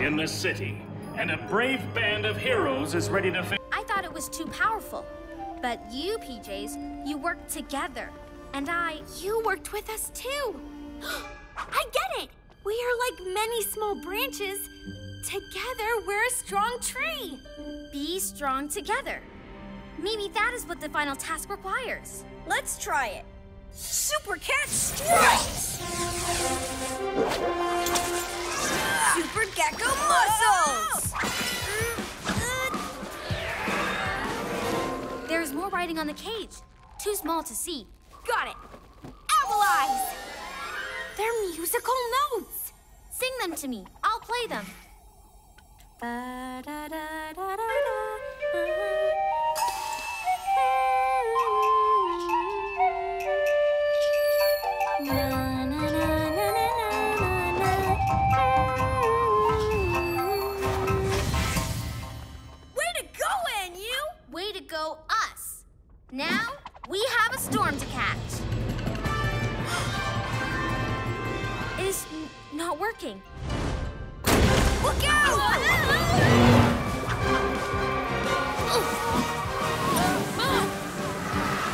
in the city, and a brave band of heroes is ready to face. I thought it was too powerful. But you, PJs, you worked together. And I, you worked with us too. I get it! We are like many small branches. Together, we're a strong tree. Be strong together. Maybe that is what the final task requires. Let's try it. Super Cat Strikes! Super Gekko Muscles! There's more writing on the cage. Too small to see. Got it. Owl Eyes! They're musical notes. Sing them to me. I'll play them. Way Now we have a storm to catch. It is not working. Look out!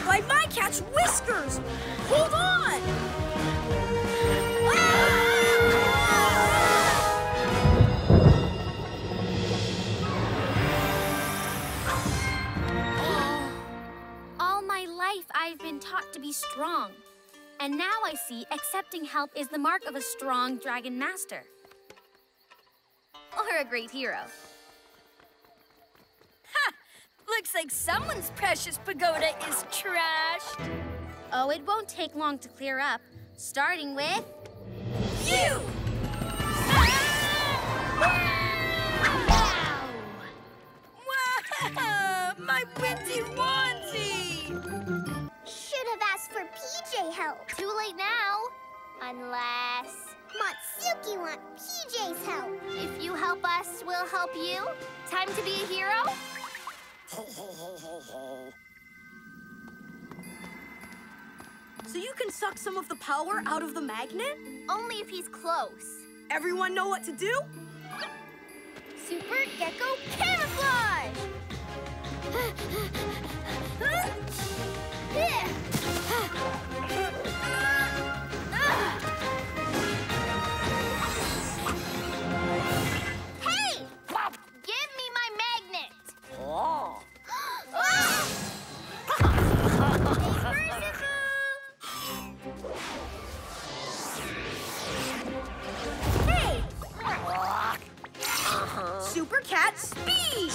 Why my catch whiskers! Hold on! I've been taught to be strong. And now I see accepting help is the mark of a strong dragon master. Or a great hero. Ha! Looks like someone's precious pagoda is trashed. Oh, it won't take long to clear up. Starting with. You! PJ help. Too late now. Unless. Matsuki want PJ's help. If you help us, we'll help you. Time to be a hero? So you can suck some of the power out of the magnet? Only if he's close. Everyone know what to do? Super Gekko Camouflage! Hey! Give me my magnet! Hey! Super Cat Speed!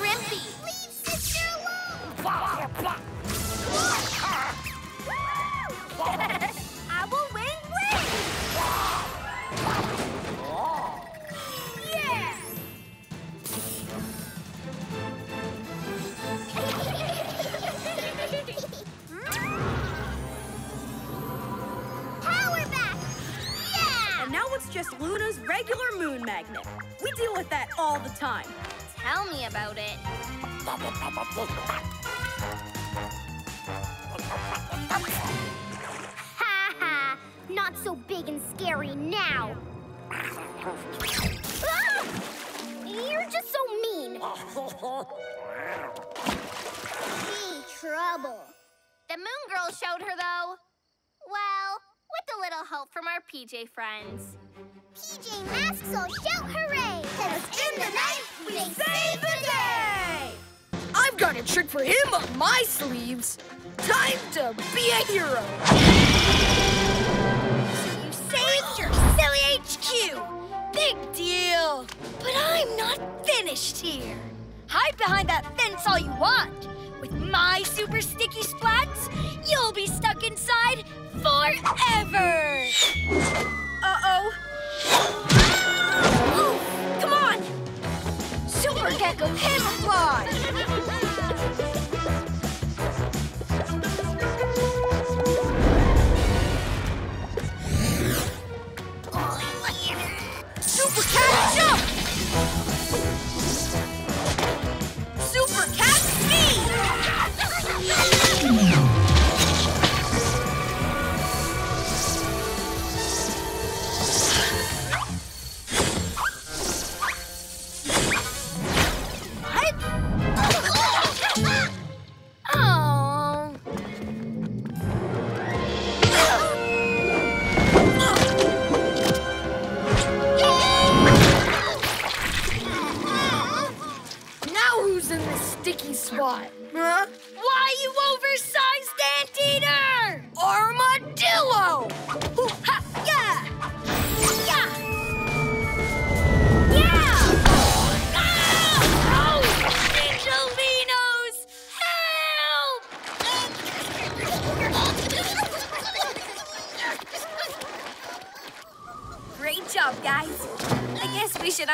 Shrimpy! Leave sister alone! I will win, win! Yeah! Power back! Yeah! And now it's just Luna's regular moon magnet. We deal with that all the time. Tell me about it. Ha ha! Not so big and scary now. Ah! You're just so mean. Hey, trouble. The Moon Girl showed her, though. Well, with a little help from our PJ friends. PJ Masks will shout hooray! Cause in the night, we save the day! I've got a trick for him up my sleeves. Time to be a hero. So you saved your silly HQ! Big deal. But I'm not finished here. Hide behind that fence all you want. With my super sticky splats, you'll be stuck inside forever. Uh-oh. Super Gekko. Super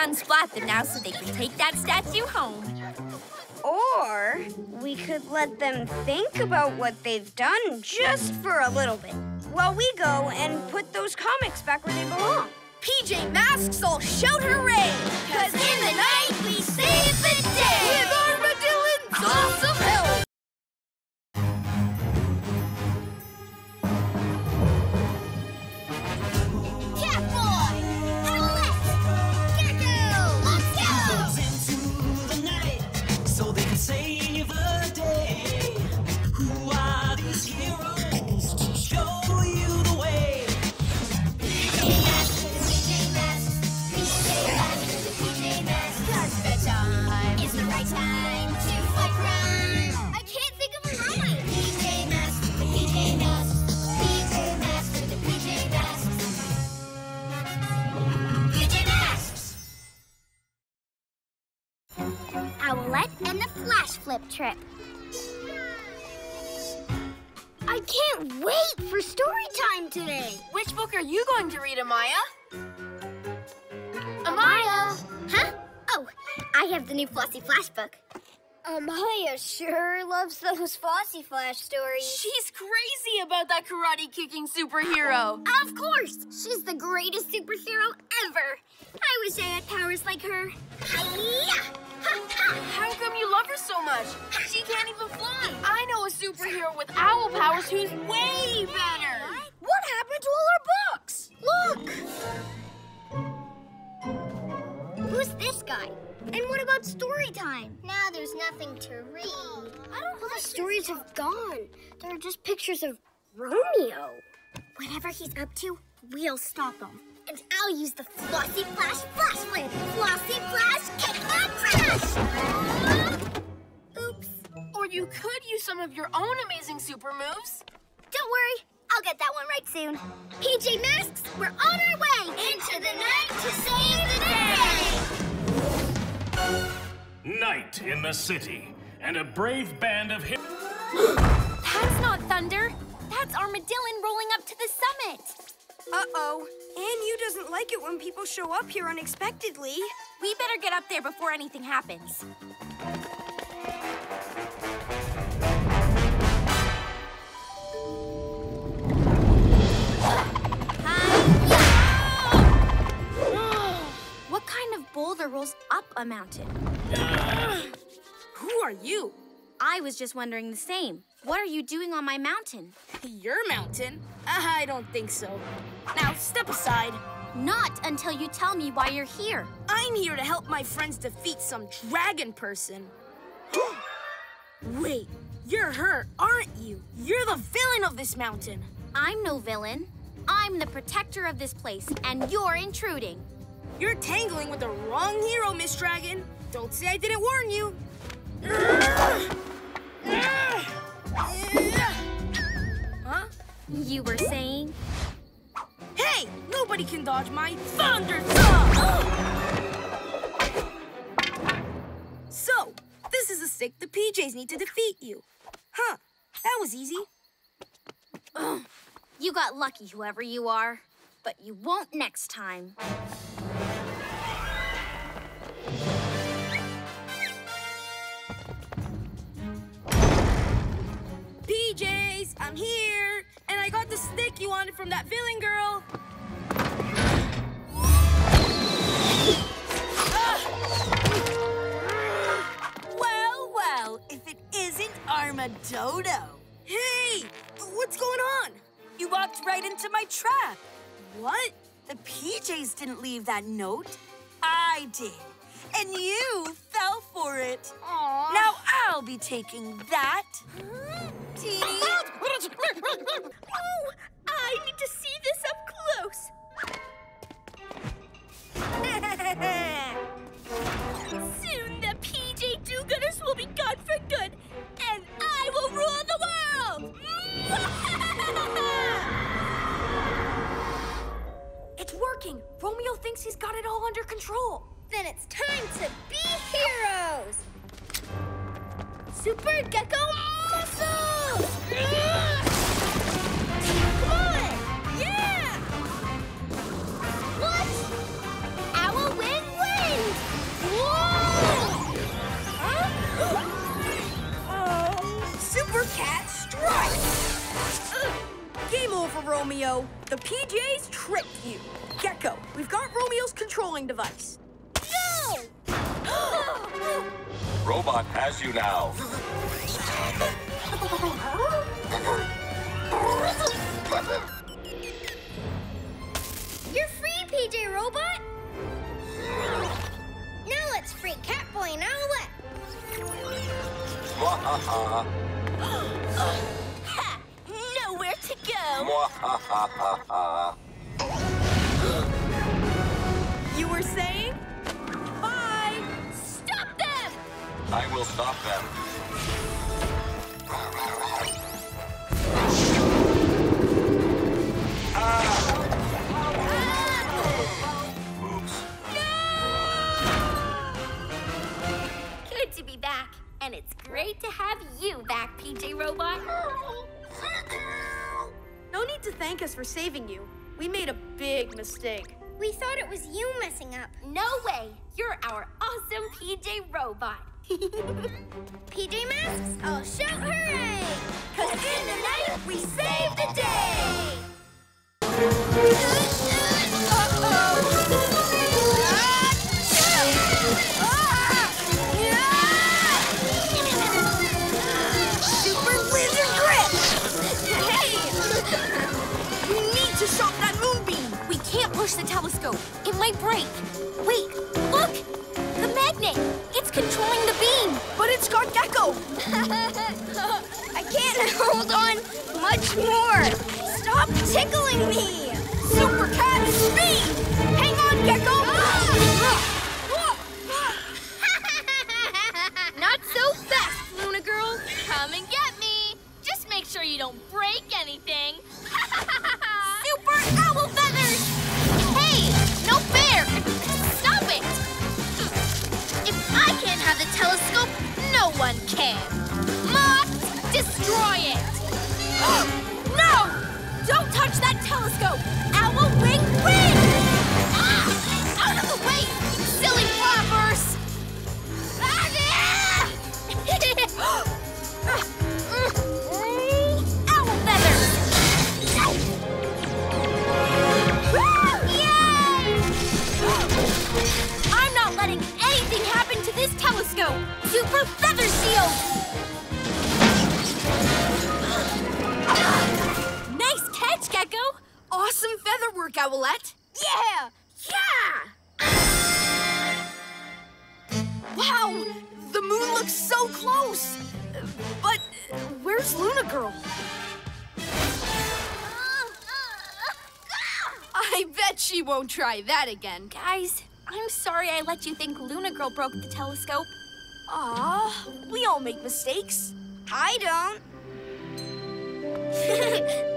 unsplat them now so they can take that statue home. Or we could let them think about what they've done just for a little bit while we go and put those comics back where they belong. PJ Masks all shout hooray! Cause in the night we save the day! With Armadillo's awesome Trip. I can't wait for story time today. Which book are you going to read, Amaya? Amaya! Huh? Oh, I have the new Flossie Flash book. Amaya sure loves those Flossie Flash stories. She's crazy about that karate kicking superhero. Of course! She's the greatest superhero ever! I wish I had powers like her. Hi-ya! How come you love her so much? She can't even fly. I know a superhero with owl powers who's way better. What happened to all our books? Look! Who's this guy? And what about story time? Now there's nothing to read. I don't All the stories have gone. There are just pictures of Romeo. Whatever he's up to, we'll stop him. And I'll use the Flossie Flash Flash Flip. Flossie Flash Kick and Crash! Oops. Or you could use some of your own amazing super moves. Don't worry, I'll get that one right soon. PJ Masks, we're on our way into the night to save the day! Night in the city, and a brave band of heroes. That's not thunder. That's Armadylan rolling up to the summit. Uh-oh. Anne doesn't like it when people show up here unexpectedly. We better get up there before anything happens. what kind of boulder rolls up a mountain? Who are you? I was just wondering the same. What are you doing on my mountain? Your mountain? I don't think so. Now step aside. Not until you tell me why you're here. I'm here to help my friends defeat some dragon person. Wait, You're her, aren't you? You're the villain of this mountain. I'm no villain. I'm the protector of this place, and you're intruding. You're tangling with the wrong hero, Miss Dragon. Don't say I didn't warn you. Huh? You were saying? Hey, nobody can dodge my thunder thumb! so, this is a stick the PJs need to defeat you. Huh, that was easy. You got lucky, whoever you are. But you won't next time. I'm here! And I got the stick you wanted from that villain girl. Well, well, if it isn't Armadodo. Hey, what's going on? You walked right into my trap. What? The PJs didn't leave that note. I did. And you fell for it. Now I'll be taking that. Teeny. Oh, I need to see this up close. Soon the PJ do-gooders will be gone for good, and I will rule the world! It's working. Romeo thinks he's got it all under control. Then it's time to be heroes! Super Gekko Muscles! Romeo. The PJs tricked you. Gekko, we've got Romeo's controlling device. No! Robot has you now. You're free, PJ Robot! Now let's free Catboy and Owlette! Mwahaha. Ha! Nowhere to go! Mwahaha. You were saying? Bye! Stop them! I will stop them. Great to have you back, PJ Robot. No need to thank us for saving you. We made a big mistake. We thought it was you messing up. No way! You're our awesome PJ Robot. PJ Masks, I'll shout hooray! Cause in the night, we save the day! Super telescope. It might break. Wait, look! The magnet! It's controlling the beam! But it's got Gekko! I can't hold on much more. Stop tickling me. Super Cat Speed! Hang on, Gekko! Not so fast, Luna Girl! Come and get me! Just make sure you don't break anything! Super Owl Feathers! The telescope, no one can! Moth, destroy it! Try that again. Guys, I'm sorry I let you think Luna Girl broke the telescope. Aw, we all make mistakes. I don't.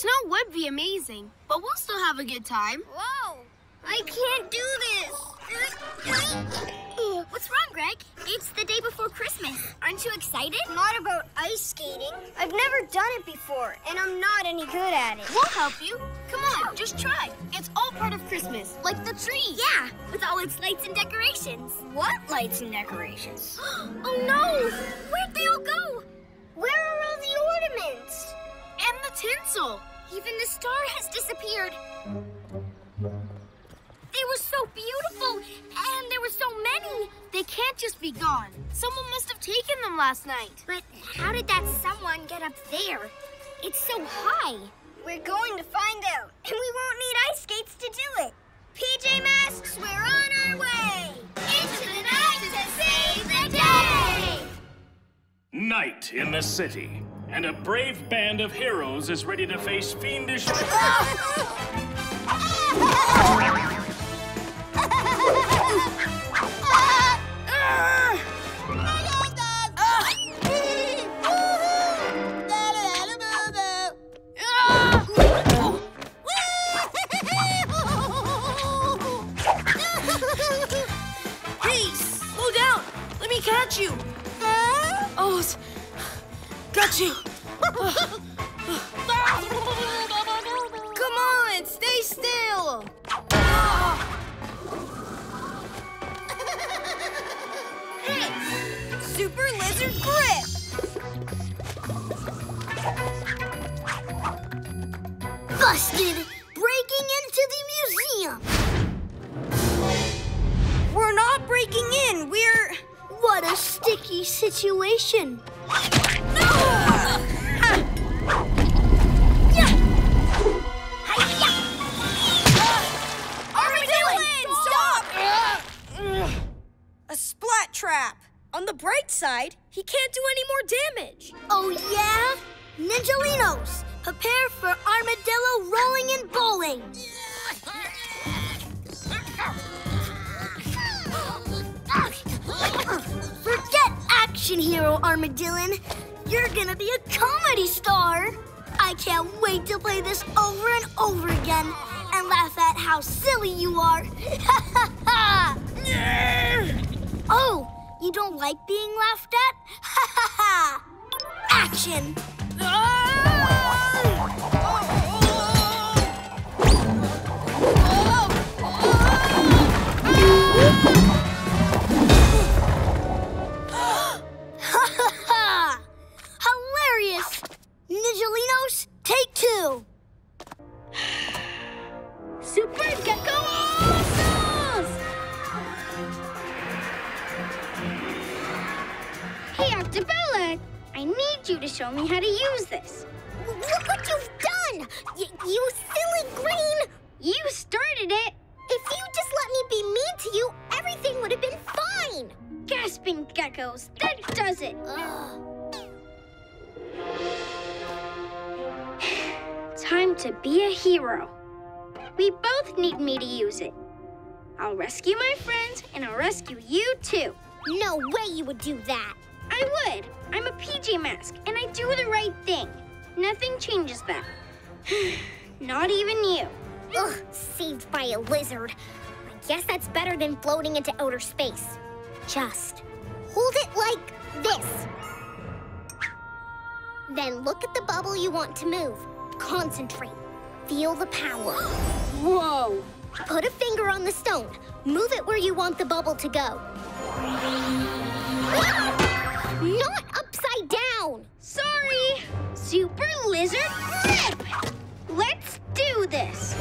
Snow would be amazing, but we'll still have a good time. Whoa! I can't do this. What's wrong, Greg? It's the day before Christmas. Aren't you excited? Not about ice skating. I've never done it before, and I'm not any good at it. We'll help you. Come on, just try. It's all part of Christmas, like the tree. Yeah, with all its lights and decorations. What lights and decorations? Oh no! Where'd they all go? Where are all the ornaments? And the tinsel. Even the star has disappeared. They were so beautiful, and there were so many. They can't just be gone. Someone must have taken them last night. But how did that someone get up there? It's so high. We're going to find out, and we won't need ice skates to do it. PJ Masks, we're on our way! Into the night to save the day! Night in the city, and a brave band of heroes is ready to face fiendish. Hey, slow down. Let me catch you. Got you. Come on, stay still. Super lizard grip. Busted! Breaking into the museum! We're not breaking in. We're. What a sticky situation! Side, he can't do any more damage. Oh yeah? Ninjalinos, prepare for armadillo rolling and bowling! Forget action hero, Armadylan. You're gonna be a comedy star. I can't wait to play this over and over again and laugh at how silly you are. oh, you don't like being laughed at? Ha ha ha! Action! Hilarious! Ninjalinos, take two! Super Gekko Hey, Octobella, I need you to show me how to use this. Look what you've done! Y- you silly green! You started it. If you just let me be mean to you, everything would have been fine! Gasping geckos, that does it. Time to be a hero. We both need me to use it. I'll rescue my friends, and I'll rescue you too. No way you would do that! I would. I'm a PJ Mask, and I do the right thing. Nothing changes that. Not even you. Ugh, saved by a lizard. I guess that's better than floating into outer space. Just hold it like this. Then look at the bubble you want to move. Concentrate. Feel the power. Whoa. Put a finger on the stone. Move it where you want the bubble to go. Not Super Lizard Flip! Let's do this.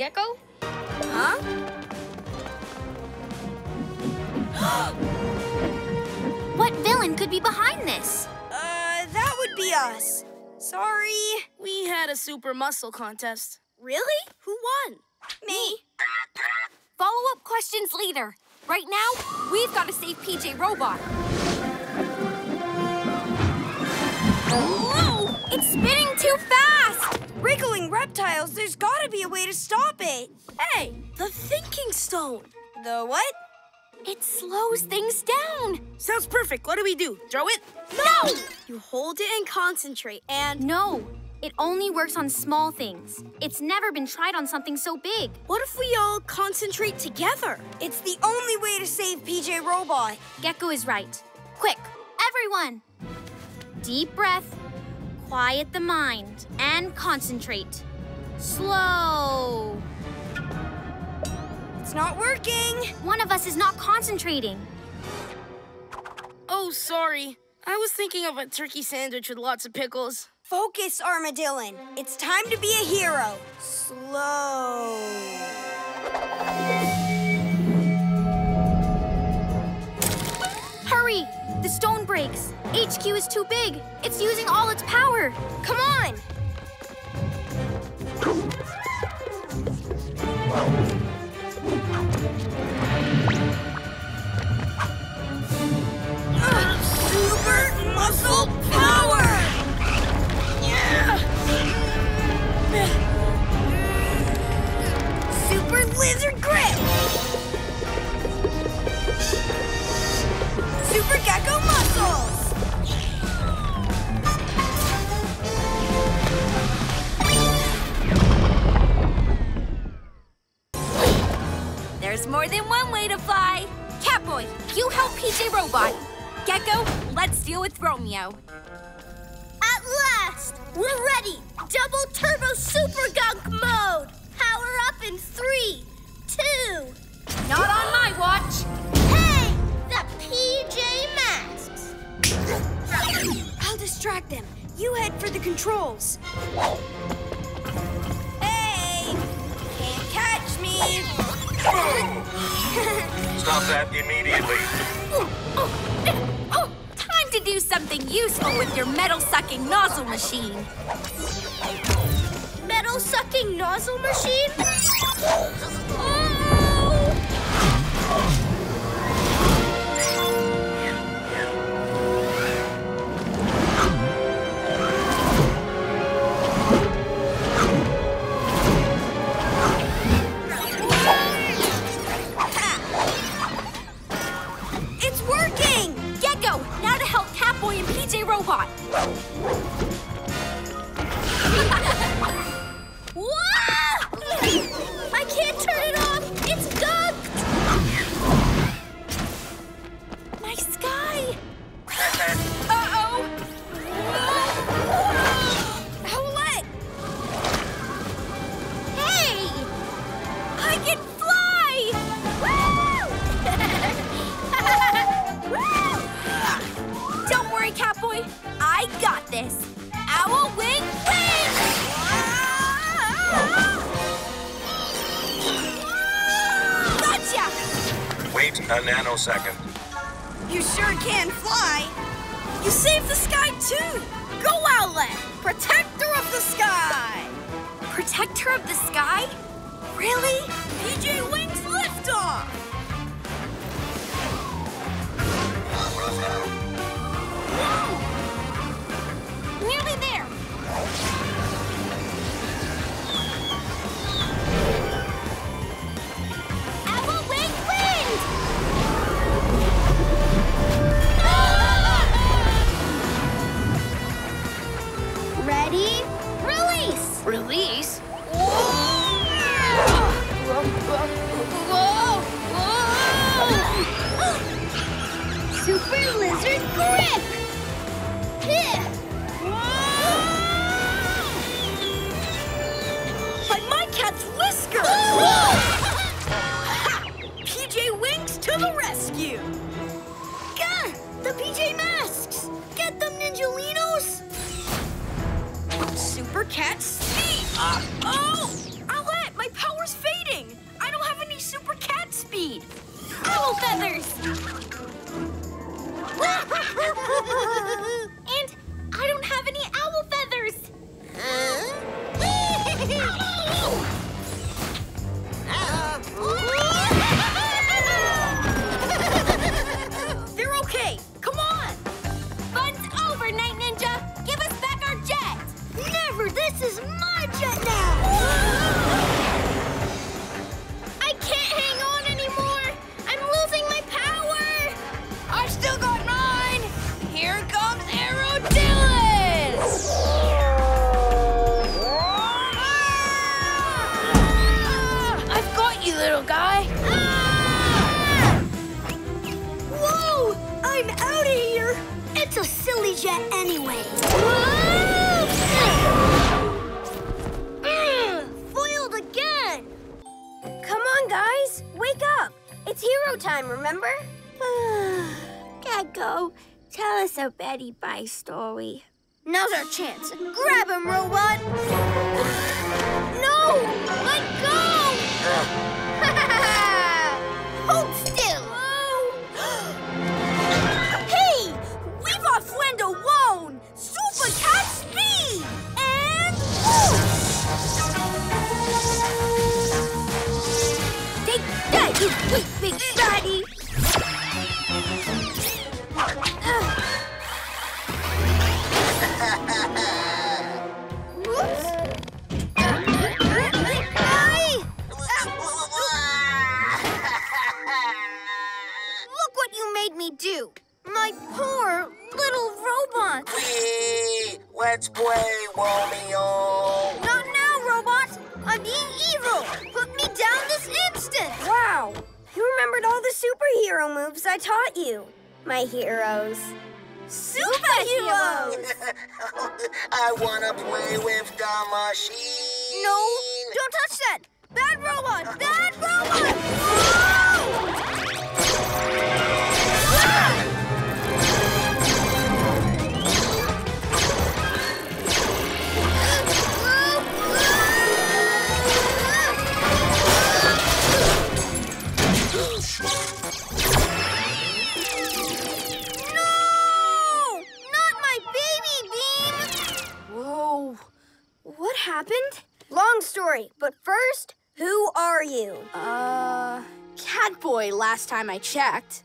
Gekko. Huh? what villain could be behind this? Uh, that would be us. Sorry. We had a super muscle contest. Really? Who won? Me. Follow-up questions later. Right now, we've got to save PJ Robot. Whoa! It's spinning too fast! Wriggling reptiles, there's gotta be a way to stop it. Hey, the thinking stone. The what? It slows things down. Sounds perfect. What do we do? Throw it? No! You hold it and concentrate and. No, it only works on small things. It's never been tried on something so big. What if we all concentrate together? It's the only way to save PJ Robot. Gekko is right. Quick, everyone! Deep breath, quiet the mind, and concentrate. Slow. It's not working. One of us is not concentrating. Oh, sorry. I was thinking of a turkey sandwich with lots of pickles. Focus, Armadylan. It's time to be a hero. Slow. The stone breaks. HQ is too big. It's using all its power. Come on. Super muscle power! Super lizard grip! Super Gekko muscles! There's more than one way to fly. Catboy, you help PJ Robot. Gekko, let's deal with Romeo. At last! We're ready! Double turbo super gunk mode! Power up in three, two. Not on my watch. I'll distract them. You head for the controls. Hey! Can't catch me! Stop that immediately. Oh, time to do something useful with your metal-sucking nozzle machine. Metal sucking nozzle machine? Oh! Checked.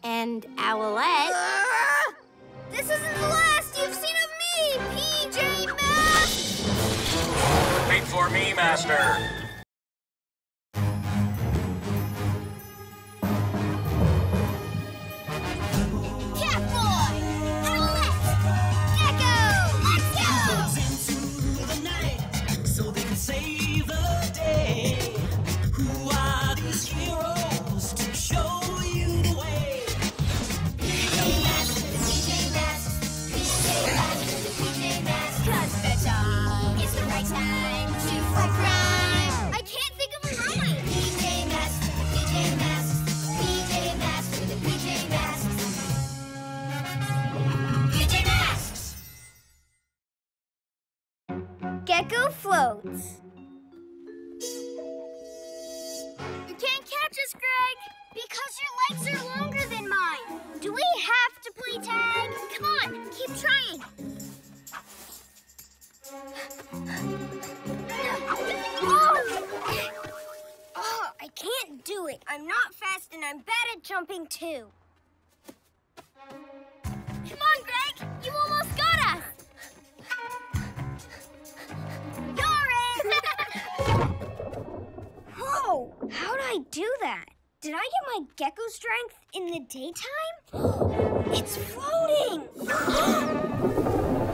The daytime? it's floating!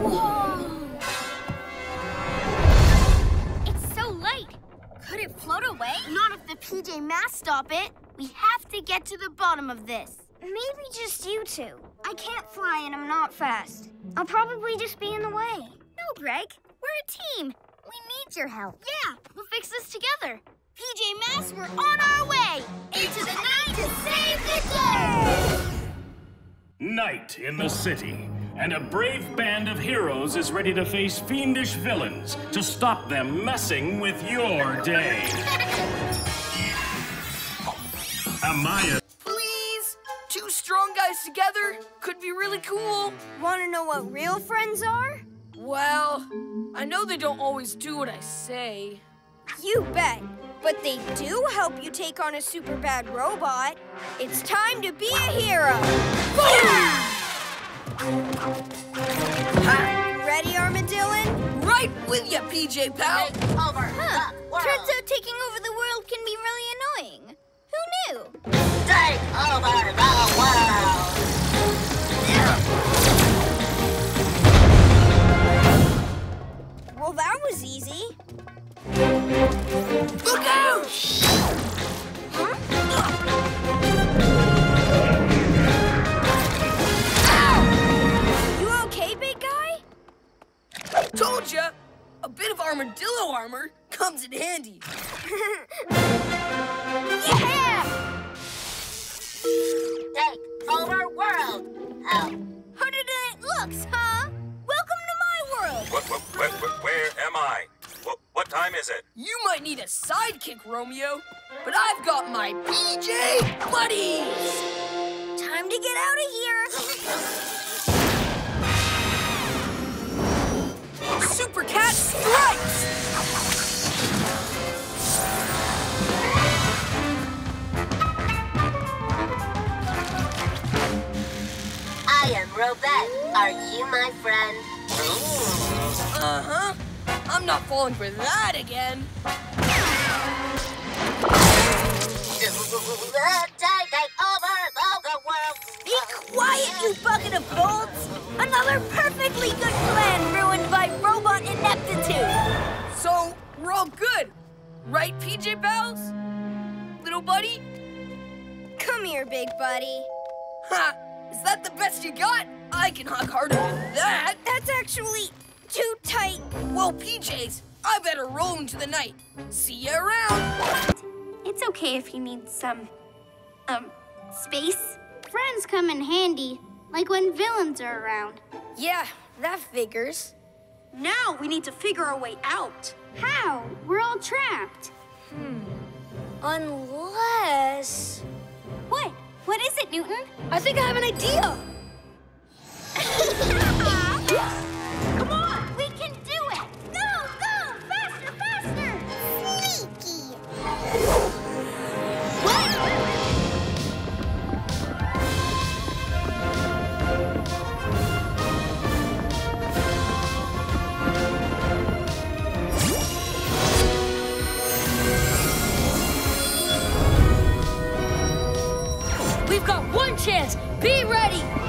Whoa! It's so light. Could it float away? Not if the PJ Masks stop it. We have to get to the bottom of this. Maybe just you two. I can't fly and I'm not fast. I'll probably just be in the way. No, Greg. We're a team. We need your help. Yeah, we'll fix this together. PJ Masks, we're on our way! Into the night to save the day! Night in the city, and a brave band of heroes is ready to face fiendish villains to stop them messing with your day. Amaya Please? Two strong guys together could be really cool. Want to know what real friends are? Well, I know they don't always do what I say. You bet. But they do help you take on a super bad robot. It's time to be a hero. Ready, Armadylan? Right with you, PJ Pal. Over Huh. Turns out taking over the world can be really annoying. Who knew? Take over the world. Well, that was easy. Look out! You okay, big guy? Told ya! A bit of armadillo armor comes in handy. Yeah! Take over world. Oh, Harder than it looks, huh? Welcome to my world. What, what, where, where, where am I? What, what time is it? You might need a sidekick, Romeo, but I've got my PJ buddies! Time to get out of here. Super Cat strikes! I am Robette. Are you my friend? Uh-huh. I'm not falling for that again. Take, take over the, the world. Be quiet, you bucket of bolts! Another perfectly good plan ruined by robot ineptitude! So, we're all good, right, PJ Pals? Little buddy? Come here, big buddy. Ha! Is that the best you got? I can hug harder than that. That's actually too tight. Well, PJs, I better roll into the night. See you around. It's okay if you need some, um, space. Friends come in handy, like when villains are around. Yeah, that figures. Now we need to figure a way out. How? We're all trapped. Hmm. Unless. What? What is it, Newton? I think I have an idea. chance. Be ready.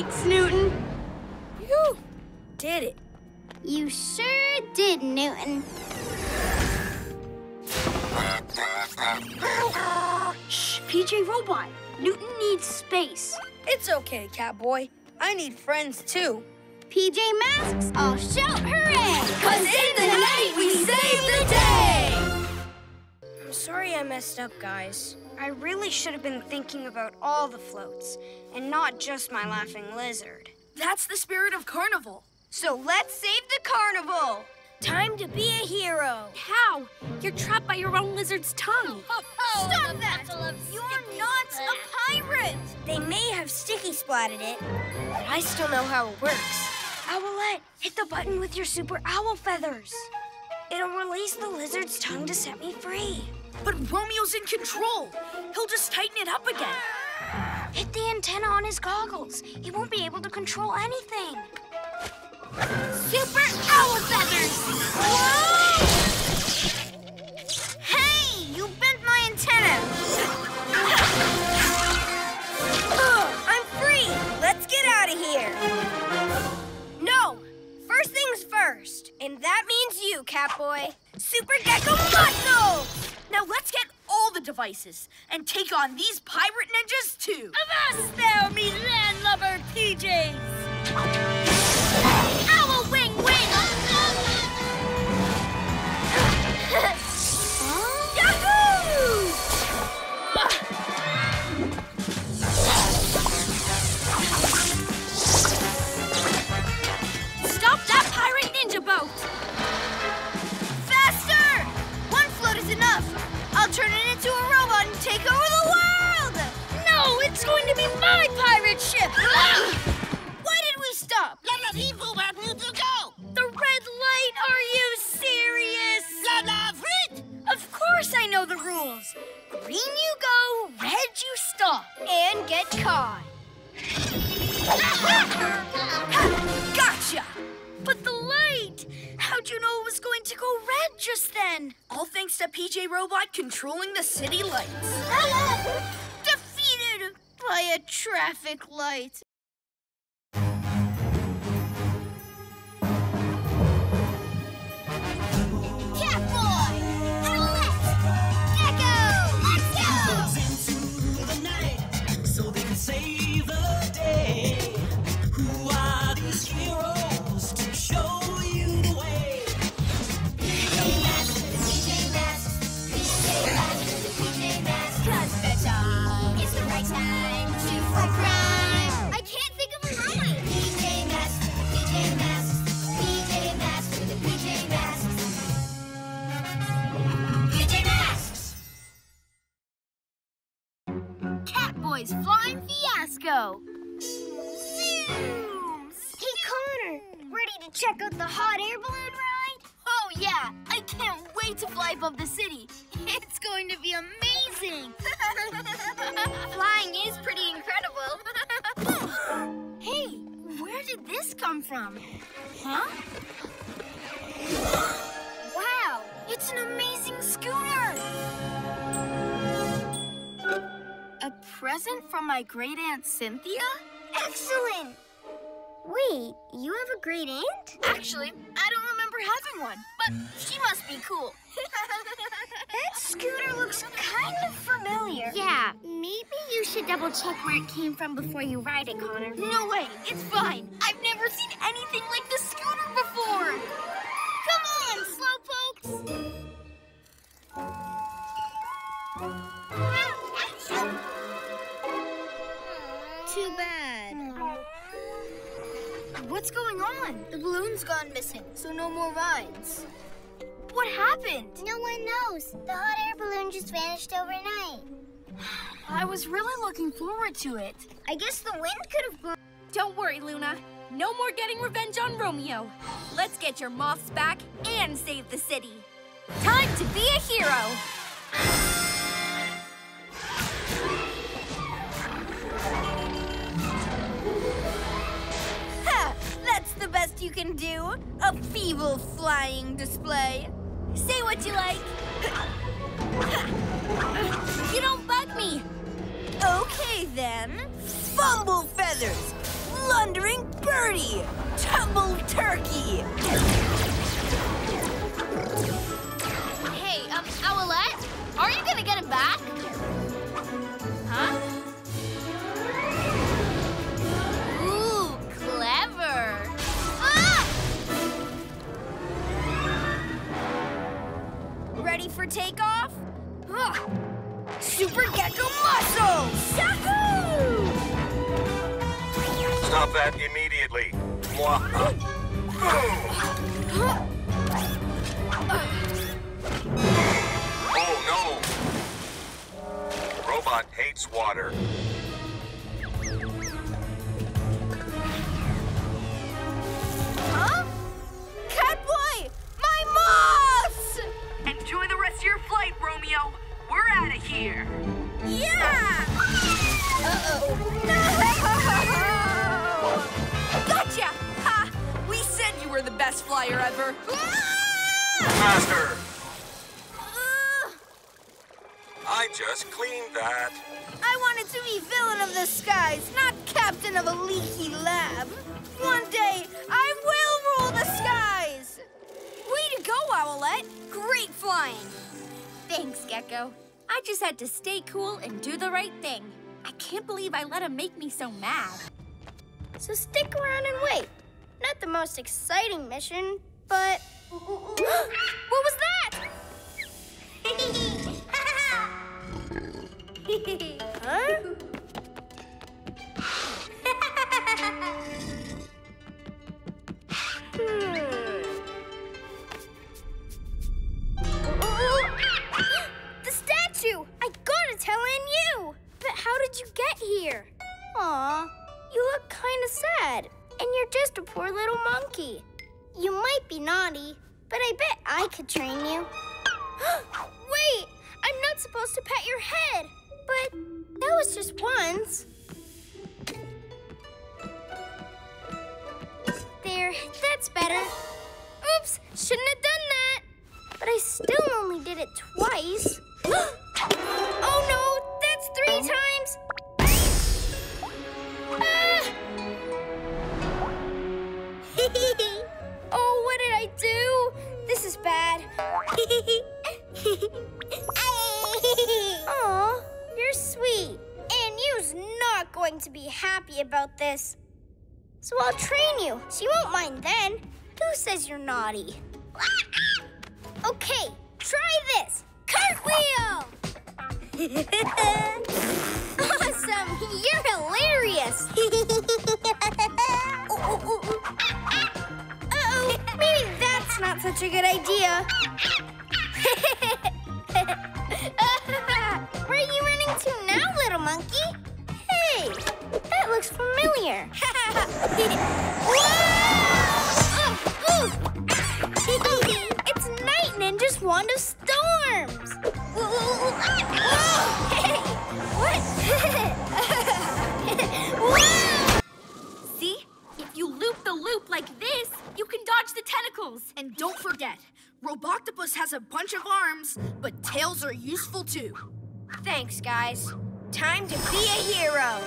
Thanks, Newton. Phew! Did it. You sure did, Newton. Shh, PJ Robot. Newton needs space. It's okay, Catboy. I need friends too. PJ Masks, I'll shout hooray! Cause in the night we save the day! I'm sorry I messed up, guys. I really should have been thinking about all the floats and not just my laughing lizard. That's the spirit of carnival. So let's save the carnival. Time to be a hero. How? You're trapped by your own lizard's tongue. oh Stop that! You're not a pirate! They may have sticky splatted it, but I still know how it works. Owlette, hit the button with your super owl feathers. It'll release the lizard's tongue to set me free. But Romeo's in control. He'll just tighten it up again. Hit the antenna on his goggles. He won't be able to control anything. Super owl feathers! Whoa! Hey, you bent my antenna. Ugh, I'm free. Let's get out of here. No, first things first, and that means you, Catboy. Super Gekko Muscle! Now let's get all the devices and take on these pirate ninjas too. Avast thou, me landlubber PJs! Owl wing wing! boat! Faster! One float is enough. I'll turn it into a robot and take over the world! No, it's going to be my pirate ship! Why did we stop? The red light, are you serious? Of course I know the rules. Green you go, red you stop. And get caught. Gotcha! But the light! How'd you know it was going to go red just then? All thanks to PJ Robot controlling the city lights. Defeated by a traffic light. Catboy's Flying Fiasco. Hey, Connor, ready to check out the hot air balloon ride? Oh, yeah. I can't wait to fly above the city. It's going to be amazing. Flying is pretty incredible. hey, where did this come from? Huh? wow, it's an amazing scooter. A present from my great aunt Cynthia? Excellent. Wait, you have a great aunt? Actually, I don't remember having one, but she must be cool. That scooter looks kind of familiar. Yeah, maybe you should double check where it came from before you ride it, Connor. No way, it's fine. I've never seen anything like this scooter before. Come on, slowpokes. What's going on? The balloon's gone missing, so no more rides. What happened? No one knows. The hot air balloon just vanished overnight. I was really looking forward to it. I guess the wind could have blown. Don't worry, Luna. No more getting revenge on Romeo. Let's get your moths back and save the city. Time to be a hero. The best you can do. A feeble flying display. Say what you like. You don't bug me. Okay then. Fumble feathers. blundering birdie! Tumble turkey! Hey, um, Owlette, are you gonna get him back? Huh? For takeoff? Huh. Super Gekko Muscle! Yahoo! Stop that immediately. Oh no! Robot hates water. Here. Yeah! Uh-oh. No! Gotcha! Ha! We said you were the best flyer ever. Faster! Ugh. I just cleaned that. I wanted to be villain of the skies, not captain of a leaky lab. One day, I will rule the skies! Way to go, Owlette! Great flying! Thanks, Gekko. I just had to stay cool and do the right thing. I can't believe I let him make me so mad. So stick around and wait. Not the most exciting mission, but. what was that? huh? hmm. Statue! I gotta tell Ann you! But how did you get here? Aw, you look kinda sad. And you're just a poor little monkey. You might be naughty, but I bet I could train you. Wait, I'm not supposed to pet your head. But that was just once. There, that's better. Oops, shouldn't have done that. But I still only did it twice. oh no, that's three times. Ah! oh, what did I do? This is bad. Aw, you're sweet. And you's not going to be happy about this. So I'll train you, so you won't mind then. Who says you're naughty? okay, try this. Cartwheel! awesome! You're hilarious! Uh-oh, maybe that's not such a good idea. Where are you running to now, little monkey? Hey, that looks familiar. Whoa! Oh, oh. it's Night Ninja's Wand of Storms. What? See? If you loop the loop like this, you can dodge the tentacles. And don't forget, Roboctopus has a bunch of arms, but tails are useful too. Thanks, guys. Time to be a hero.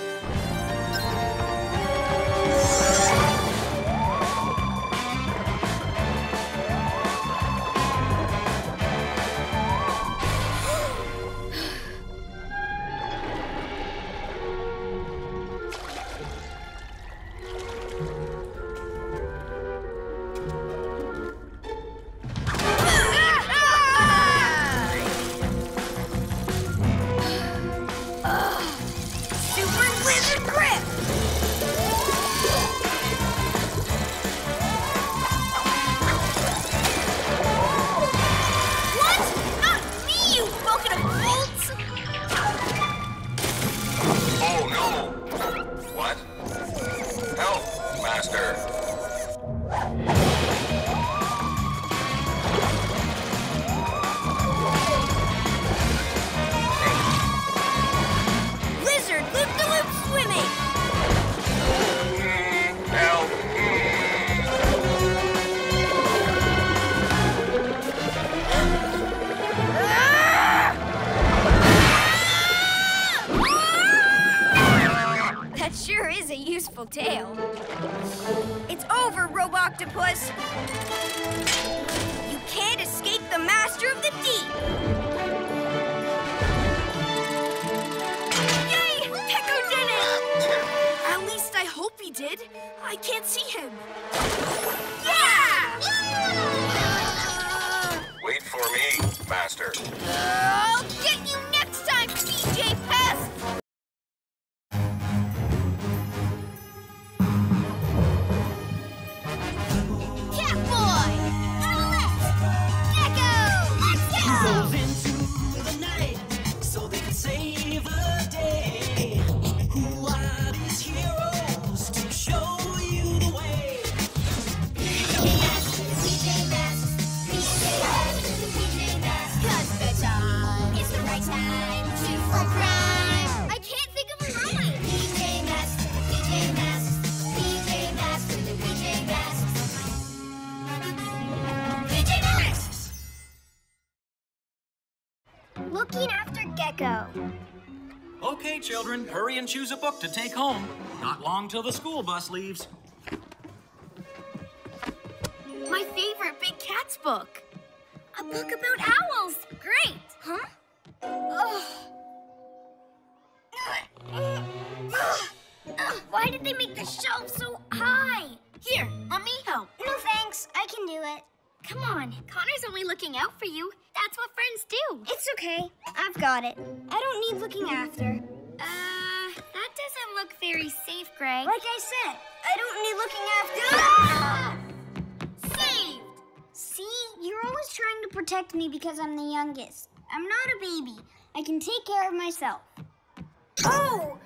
Long till the school bus leaves. My favorite Big Cats book. A book about owls. Great. Huh? Ugh. Ugh, why did they make the shelf so high? Here, let me help. No thanks, I can do it. Come on, Connor's only looking out for you. That's what friends do. It's okay, I've got it. I don't need looking after. Uh, that doesn't look very safe, Greg. Like I said, I don't need looking after. Ah! Saved! See, you're always trying to protect me because I'm the youngest. I'm not a baby. I can take care of myself. Oh!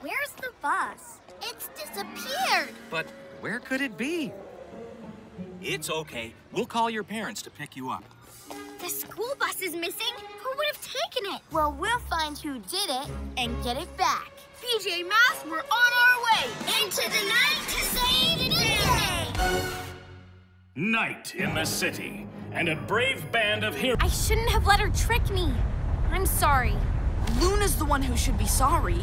Where's the bus? It's disappeared. But where could it be? It's okay. We'll call your parents to pick you up. The school bus is missing. Who would have taken it? Well, we'll find who did it and get it back. PJ Masks, we're on our way. Into the night to save the day! Night in the city, and a brave band of heroes. I shouldn't have let her trick me. I'm sorry. Luna's the one who should be sorry.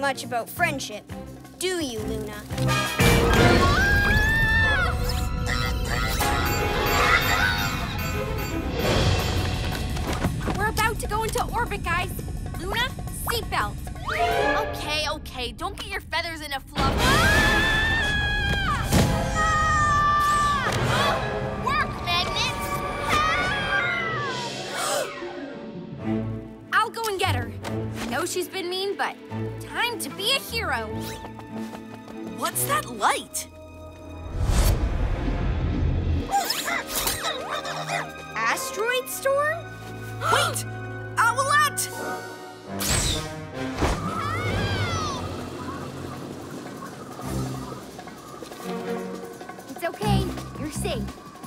Much about friendship, do you, Luna? We're about to go into orbit, guys. Luna, seatbelt. Okay, okay, don't get your feathers in a fluff. Work, magnets! Know she's been mean, but time to be a hero. What's that light? Asteroid storm? Wait! Owlette! It's okay. You're safe.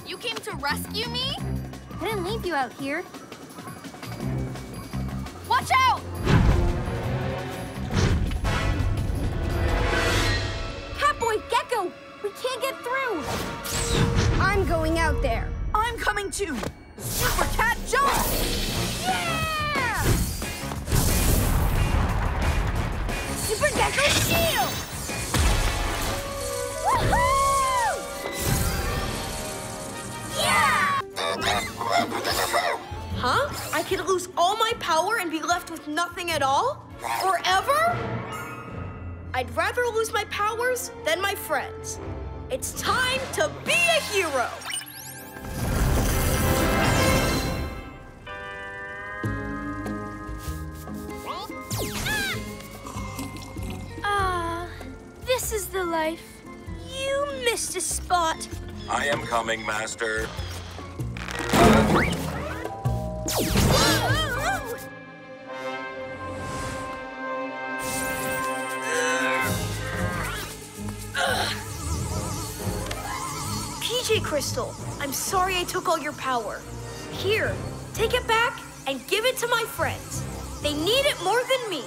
You came to rescue me? I didn't leave you out here. Watch out! Catboy, Gekko! We can't get through! I'm going out there. I'm coming too! Super Cat Jump! Yeah! Super Gekko Shield! Woohoo! Yeah! Huh? I could lose all my power and be left with nothing at all? Forever? I'd rather lose my powers than my friends. It's time to be a hero! Ah, this is the life. You missed a spot. I am coming, Master. PJ Crystal, I'm sorry I took all your power. Here, take it back and give it to my friends. They need it more than me.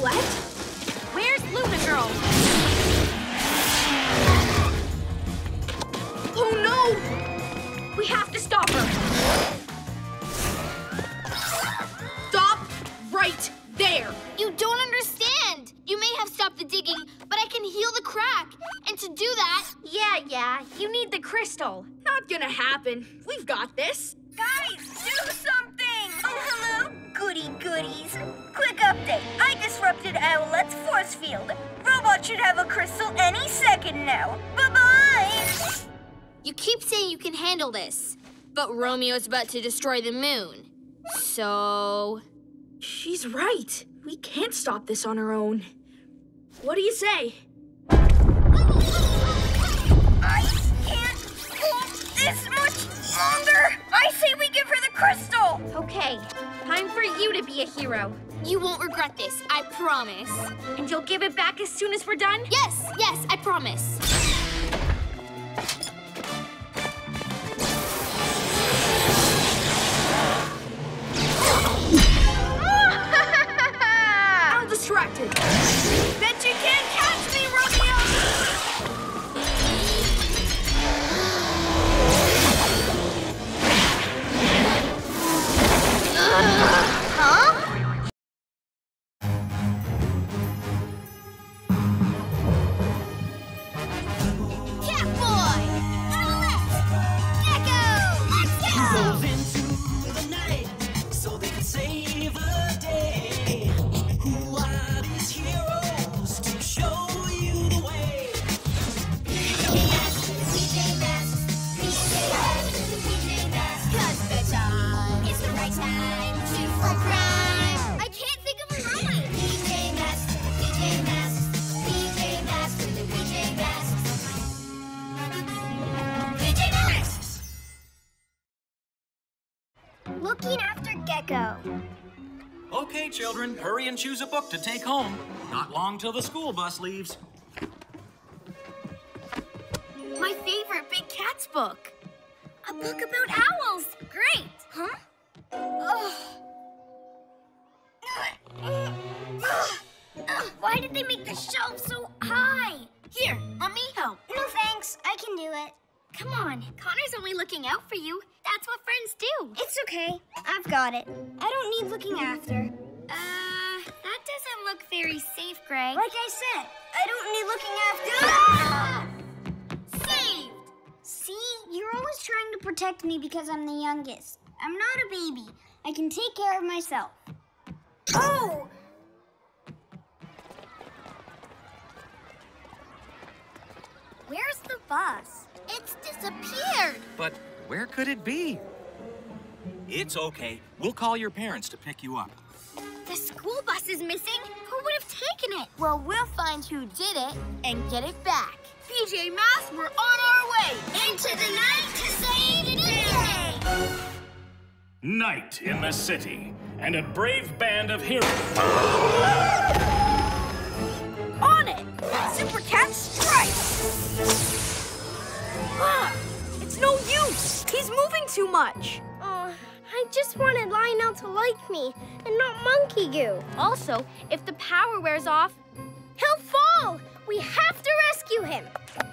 To Romeo's about to destroy the moon. So, She's right. We can't stop this on our own. What do you say? I can't hold this much longer. I say we give her the crystal. Okay, time for you to be a hero. you won't regret this, I promise. And you'll give it back as soon as we're done? Yes, yes, I promise. Distracted. Children, hurry and choose a book to take home. Not long till the school bus leaves. My favorite Big Cats book. A book about owls. Great. Huh? Ugh. Ugh, why did they make the shelf so high? Here, let me help. No thanks, I can do it. Come on, Connor's only looking out for you. That's what friends do. It's okay, I've got it. I don't need looking after. Uh, that doesn't look very safe, Greg. Like I said, I don't need looking after. Saved! See, you're always trying to protect me because I'm the youngest. I'm not a baby. I can take care of myself. Oh! Where's the bus? It's disappeared. But where could it be? It's okay. We'll call your parents to pick you up. The school bus is missing. Who would have taken it? Well, we'll find who did it and get it back. PJ Masks, we're on our way into the night to save the day. Night in the city, and a brave band of heroes. On it! Super Cat Strike! Ah, it's no use! He's moving too much! I just wanted Lionel to like me and not Monkey Goo. Also, if the power wears off, He'll fall! We have to rescue him.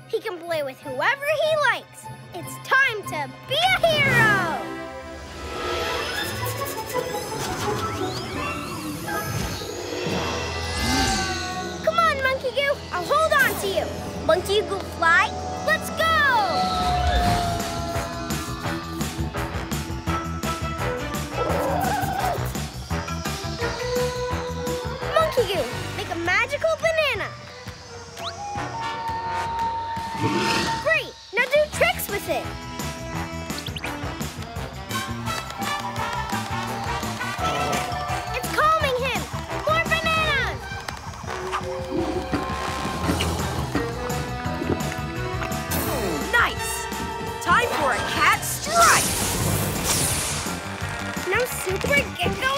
He can play with whoever he likes. It's time to be a hero! Come on, Monkey Goo. I'll hold on to you. Monkey Goo fly. Let's go! Great! Now do tricks with it. It's calming him. More bananas. Nice! Time for a cat strike! Now super Gekko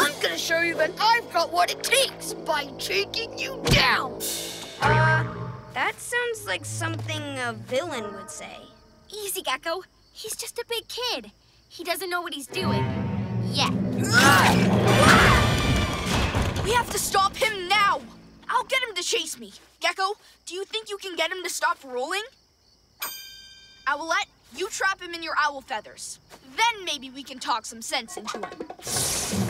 I'm gonna show you that I've got what it takes by taking you down. Uh, that sounds like something a villain would say. Easy, Gekko. He's just a big kid. He doesn't know what he's doing. Yet. We have to stop him now! I'll get him to chase me. Gekko, do you think you can get him to stop rolling? Owlette, you trap him in your owl feathers. Then maybe we can talk some sense into him.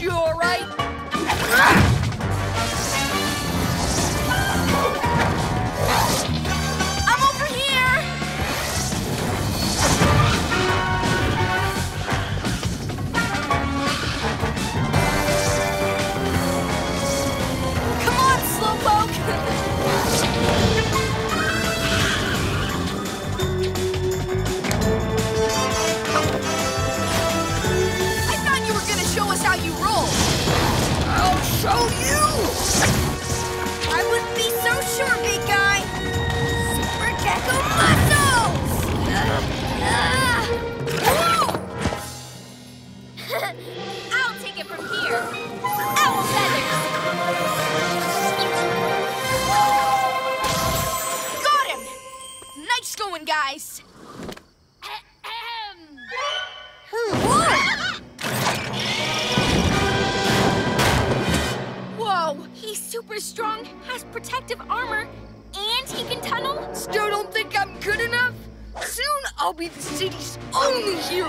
You, all right? Show you. I wouldn't be so sure, big guy. Super Gekko muscles! I'll take it from here. Owl feathers. Got him! Nice going, guys. Super strong, has protective armor, and he can tunnel. Still don't think I'm good enough? Soon I'll be the city's only hero.